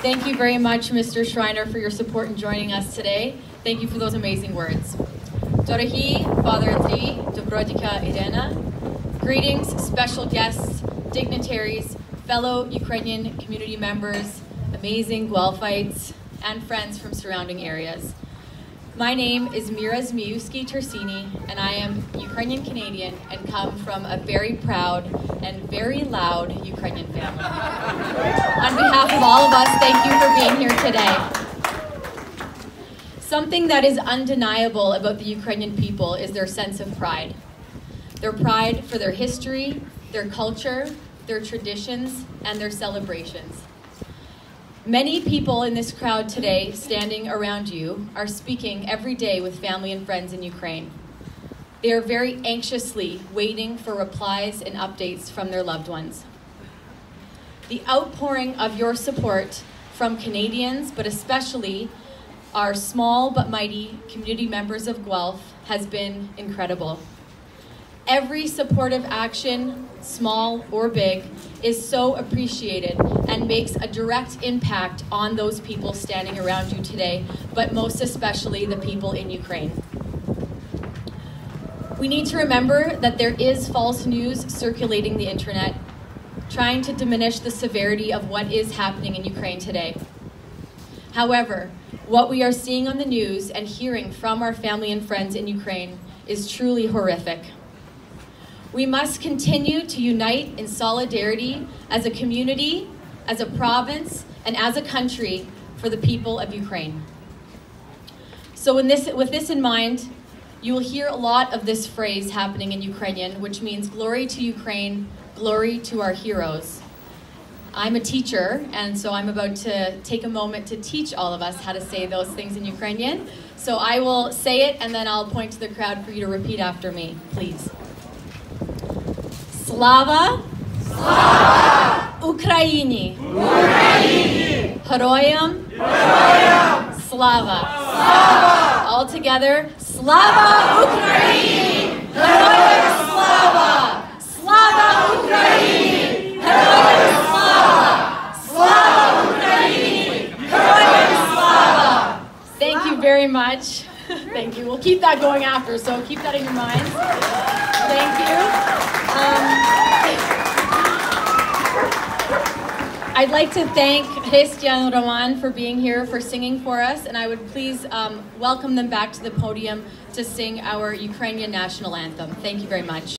Thank you very much, Mr. Schreiner, for your support in joining us today. Thank you for those amazing words. Dorohi, Father Andriy, Dobrodika Irena. Greetings, special guests, dignitaries, fellow Ukrainian community members, amazing Guelphites, and friends from surrounding areas. My name is Mira Zmiyiwsky Tersini, and I am Ukrainian Canadian and come from a very proud and very loud Ukrainian family. On behalf of all of us, thank you for being here today. Something that is undeniable about the Ukrainian people is their sense of pride. Their pride for their history, their culture, their traditions, and their celebrations. Many people in this crowd today, standing around you, are speaking every day with family and friends in Ukraine. They are very anxiously waiting for replies and updates from their loved ones. The outpouring of your support from Canadians, but especially our small but mighty community members of Guelph, has been incredible. Every supportive action, small or big, is so appreciated and makes a direct impact on those people standing around you today, but most especially the people in Ukraine. We need to remember that there is false news circulating the internet, trying to diminish the severity of what is happening in Ukraine today. However, what we are seeing on the news and hearing from our family and friends in Ukraine is truly horrific. We must continue to unite in solidarity as a community, as a province, and as a country for the people of Ukraine. So this, with this in mind, you will hear a lot of this phrase happening in Ukrainian, which means glory to Ukraine, glory to our heroes. I'm a teacher, and so I'm about to take a moment to teach all of us how to say those things in Ukrainian. So I will say it, and then I'll point to the crowd for you to repeat after me, please. Слава! Слава! Україні! Україні! Героям! Героям! Слава! Слава! All together, Слава Україні! Героям слава! Слава Україні! Героям слава! Слава Україні! Героям слава! Thank you very much. Thank you. We'll keep that going after, so keep that in your minds. I'd like to thank Christian Roman for being here, for singing for us, and I would please um, welcome them back to the podium to sing our Ukrainian national anthem. Thank you very much.